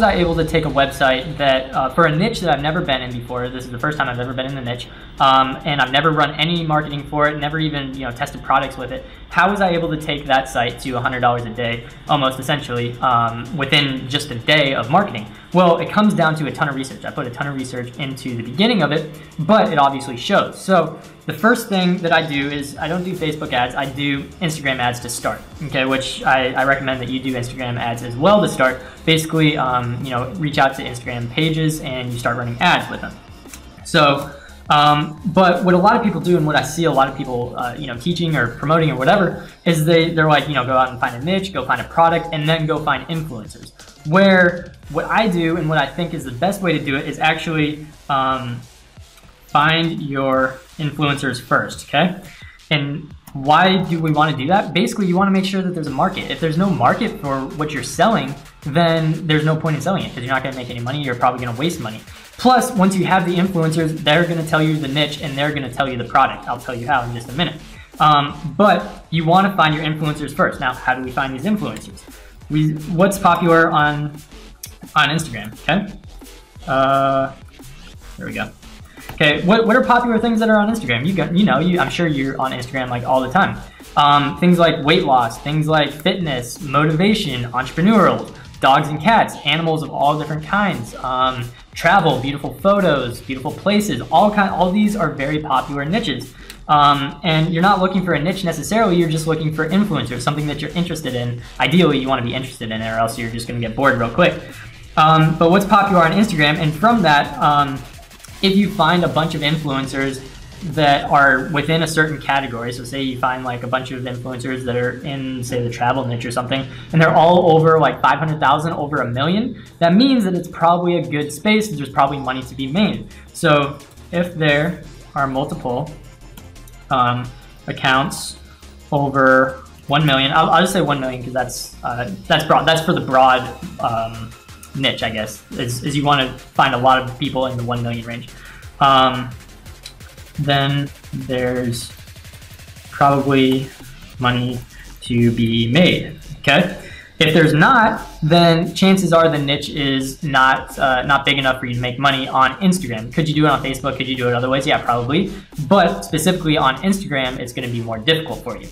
was I able to take a website that, uh, for a niche that I've never been in before, this is the first time I've ever been in the niche, um, and I've never run any marketing for it, never even you know tested products with it. How was I able to take that site to $100 a day, almost essentially, um, within just a day of marketing? Well, it comes down to a ton of research. I put a ton of research into the beginning of it, but it obviously shows. So the first thing that I do is I don't do Facebook ads, I do Instagram ads to start, okay, which I, I recommend that you do Instagram ads as well to start. Basically, um, you know, reach out to Instagram pages and you start running ads with them. So, um, but what a lot of people do and what I see a lot of people, uh, you know, teaching or promoting or whatever, is they, they're like, you know, go out and find a niche, go find a product, and then go find influencers. Where what I do and what I think is the best way to do it is actually um, find your influencers first, okay? And why do we want to do that? Basically, you want to make sure that there's a market. If there's no market for what you're selling, then there's no point in selling it because you're not going to make any money. You're probably going to waste money. Plus, once you have the influencers, they're going to tell you the niche and they're going to tell you the product. I'll tell you how in just a minute. Um, but you want to find your influencers first. Now, how do we find these influencers? We, what's popular on on Instagram? Okay. Uh, there we go. Okay, what, what are popular things that are on Instagram? You got, you know, you, I'm sure you're on Instagram like all the time. Um, things like weight loss, things like fitness, motivation, entrepreneurial, dogs and cats, animals of all different kinds, um, travel, beautiful photos, beautiful places, all kind, all these are very popular niches. Um, and you're not looking for a niche necessarily, you're just looking for influencers, something that you're interested in. Ideally, you want to be interested in it or else you're just going to get bored real quick. Um, but what's popular on Instagram, and from that, um, if you find a bunch of influencers that are within a certain category, so say you find like a bunch of influencers that are in, say, the travel niche or something, and they're all over like 500,000, over a million, that means that it's probably a good space, there's probably money to be made. So if there are multiple um, accounts over 1 million, I'll, I'll just say 1 million because that's, uh, that's broad, that's for the broad um, niche, I guess, is, is you want to find a lot of people in the 1 million range. Um, then there's probably money to be made, okay? If there's not, then chances are the niche is not uh, not big enough for you to make money on Instagram. Could you do it on Facebook? Could you do it other ways? Yeah, probably. But specifically on Instagram, it's going to be more difficult for you.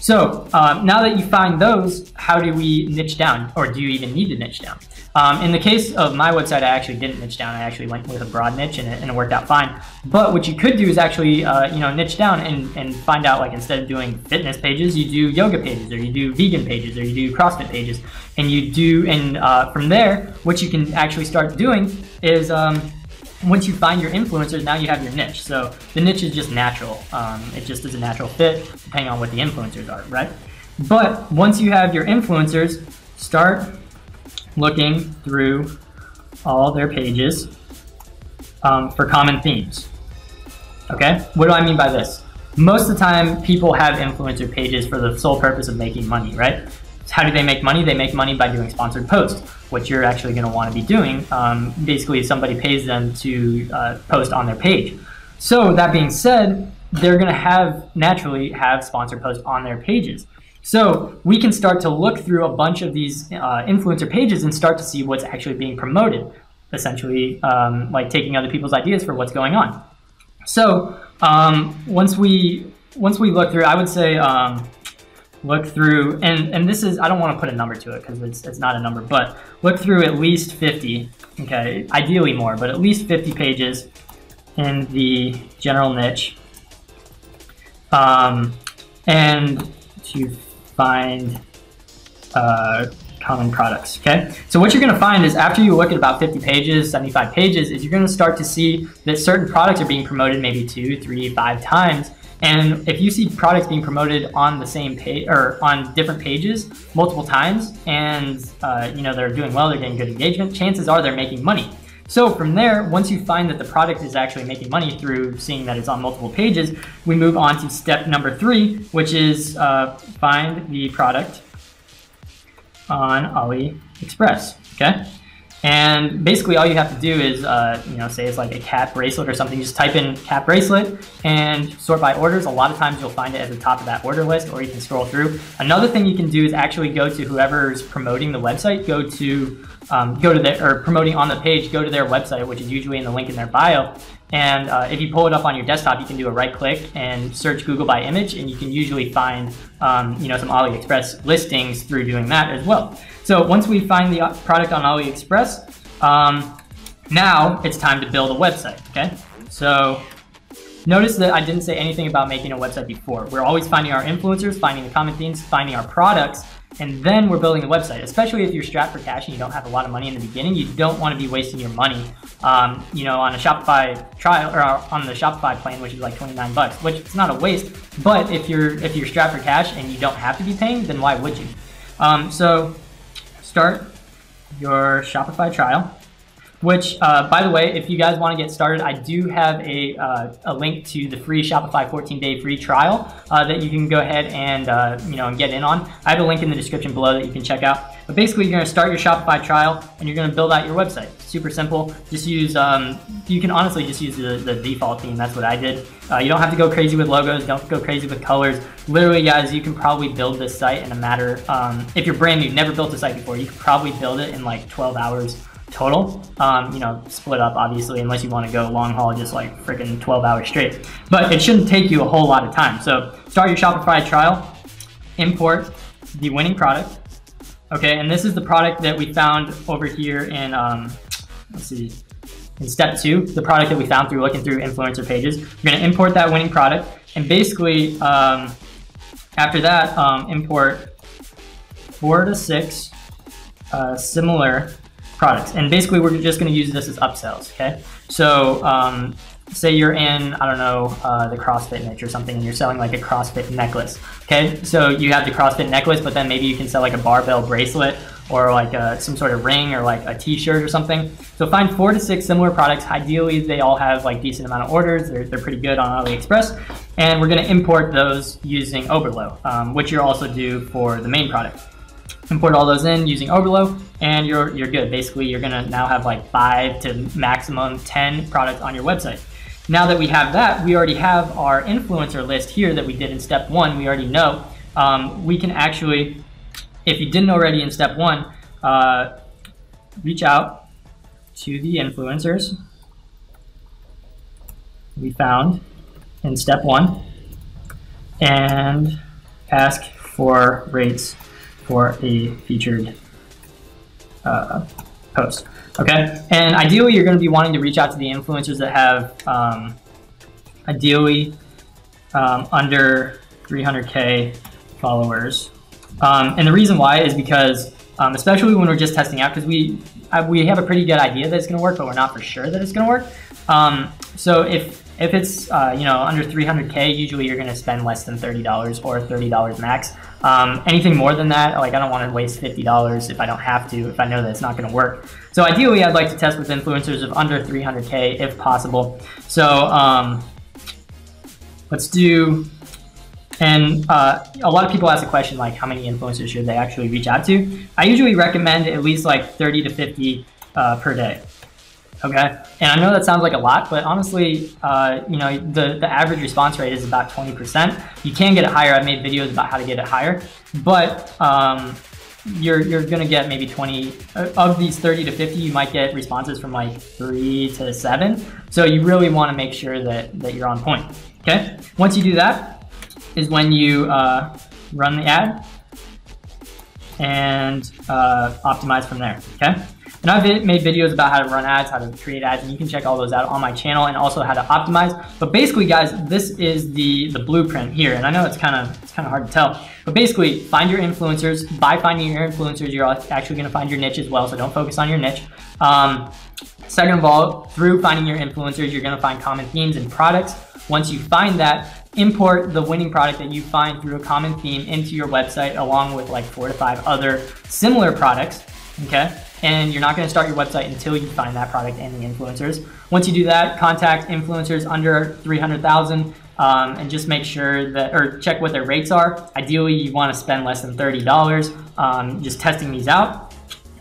So um, now that you find those, how do we niche down, or do you even need to niche down? Um, in the case of my website, I actually didn't niche down. I actually went with a broad niche and it, and it worked out fine. But what you could do is actually, uh, you know, niche down and, and find out like instead of doing fitness pages, you do yoga pages or you do vegan pages or you do CrossFit pages. And you do, and uh, from there, what you can actually start doing is um, once you find your influencers, now you have your niche. So the niche is just natural. Um, it just is a natural fit depending on what the influencers are, right? But once you have your influencers, start looking through all their pages um, for common themes. Okay, what do I mean by this? Most of the time, people have influencer pages for the sole purpose of making money, right? How do they make money? They make money by doing sponsored posts, which you're actually going to want to be doing. Um, basically, somebody pays them to uh, post on their page. So that being said, they're going to have naturally have sponsored posts on their pages. So we can start to look through a bunch of these uh, influencer pages and start to see what's actually being promoted, essentially um, like taking other people's ideas for what's going on. So um, once we once we look through, I would say um, look through, and, and this is, I don't want to put a number to it because it's, it's not a number, but look through at least 50, okay, ideally more, but at least 50 pages in the general niche. Um, and to find uh, common products, okay? So what you're gonna find is after you look at about 50 pages, 75 pages, is you're gonna start to see that certain products are being promoted maybe two, three, five times. And if you see products being promoted on the same page or on different pages multiple times and uh, you know they're doing well, they're getting good engagement, chances are they're making money. So from there, once you find that the product is actually making money through seeing that it's on multiple pages, we move on to step number three, which is uh, find the product on AliExpress, okay? And basically all you have to do is, uh, you know, say it's like a cat bracelet or something, You just type in cat bracelet and sort by orders. A lot of times you'll find it at the top of that order list or you can scroll through. Another thing you can do is actually go to whoever's promoting the website, go to um, go to their, or promoting on the page, go to their website, which is usually in the link in their bio. And uh, if you pull it up on your desktop, you can do a right click and search Google by image, and you can usually find, um, you know, some AliExpress listings through doing that as well. So once we find the uh, product on AliExpress, um, now it's time to build a website, okay? So Notice that I didn't say anything about making a website before. We're always finding our influencers, finding the common themes, finding our products, and then we're building the website. Especially if you're strapped for cash and you don't have a lot of money in the beginning, you don't want to be wasting your money, um, you know, on a Shopify trial or on the Shopify plan, which is like 29 bucks, which it's not a waste. But if you're if you're strapped for cash and you don't have to be paying, then why would you? Um, so start your Shopify trial which, uh, by the way, if you guys want to get started, I do have a, uh, a link to the free Shopify 14-day free trial uh, that you can go ahead and uh, you know and get in on. I have a link in the description below that you can check out. But basically, you're going to start your Shopify trial and you're going to build out your website. Super simple. Just use, um, you can honestly just use the, the default theme. That's what I did. Uh, you don't have to go crazy with logos. Don't go crazy with colors. Literally, guys, you can probably build this site in a matter, um, if you're brand new, never built a site before, you could probably build it in like 12 hours total. Um, you know, split up obviously, unless you want to go long haul, just like freaking 12 hours straight. But it shouldn't take you a whole lot of time. So start your Shopify trial, import the winning product. Okay, and this is the product that we found over here in, um, let's see, in step two, the product that we found through looking through influencer pages. We're gonna import that winning product, and basically, um, after that, um, import four to six uh, similar products. And basically, we're just going to use this as upsells, okay? So um, say you're in, I don't know, uh, the CrossFit niche or something, and you're selling like a CrossFit necklace, okay? So you have the CrossFit necklace, but then maybe you can sell like a barbell bracelet or like a, some sort of ring or like a t-shirt or something. So find four to six similar products. Ideally, they all have like decent amount of orders. They're, they're pretty good on AliExpress. And we're gonna import those using Oberlo, um, which you also do for the main product import all those in using Oberlo, and you're, you're good. Basically, you're gonna now have like five to maximum 10 products on your website. Now that we have that, we already have our influencer list here that we did in step one. We already know. Um, we can actually, if you didn't already in step one, uh, reach out to the influencers we found in step one and ask for rates for a featured uh, post. Okay, and ideally you're going to be wanting to reach out to the influencers that have um, ideally um, under 300k followers. Um, and the reason why is because, um, especially when we're just testing out, because we we have a pretty good idea that it's going to work, but we're not for sure that it's going to work. Um, so if if it's uh, you know under 300k, usually you're going to spend less than $30 or $30 max. Um, anything more than that, like I don't want to waste $50 if I don't have to, if I know that it's not going to work. So ideally, I'd like to test with influencers of under 300k if possible. So um, let's do. And uh, a lot of people ask the question like, how many influencers should they actually reach out to? I usually recommend at least like 30 to 50 uh, per day. Okay, and I know that sounds like a lot, but honestly, uh, you know, the, the average response rate is about 20%. You can get it higher. I've made videos about how to get it higher, but um, you're, you're gonna get maybe 20, uh, of these 30 to 50, you might get responses from like three to seven. So you really wanna make sure that, that you're on point, okay? Once you do that, is when you uh, run the ad and uh, optimize from there, okay? And I've made videos about how to run ads, how to create ads, and you can check all those out on my channel and also how to optimize. But basically, guys, this is the, the blueprint here. And I know it's kind of it's kind of hard to tell, but basically find your influencers. By finding your influencers, you're actually gonna find your niche as well, so don't focus on your niche. Um, second of all, through finding your influencers, you're gonna find common themes and products. Once you find that, import the winning product that you find through a common theme into your website along with like four to five other similar products, okay? And you're not going to start your website until you find that product and the influencers. Once you do that, contact influencers under 300,000 um, and just make sure that, or check what their rates are. Ideally, you want to spend less than $30 um, just testing these out.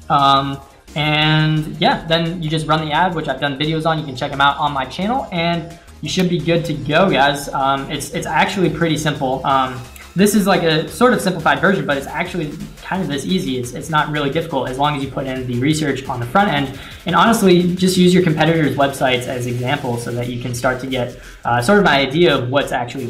Um, and yeah, then you just run the ad, which I've done videos on. You can check them out on my channel and you should be good to go, guys. Um, it's, it's actually pretty simple. Um, this is like a sort of simplified version, but it's actually kind of this easy. It's, it's not really difficult as long as you put in the research on the front end. And honestly, just use your competitors' websites as examples so that you can start to get uh, sort of an idea of what's actually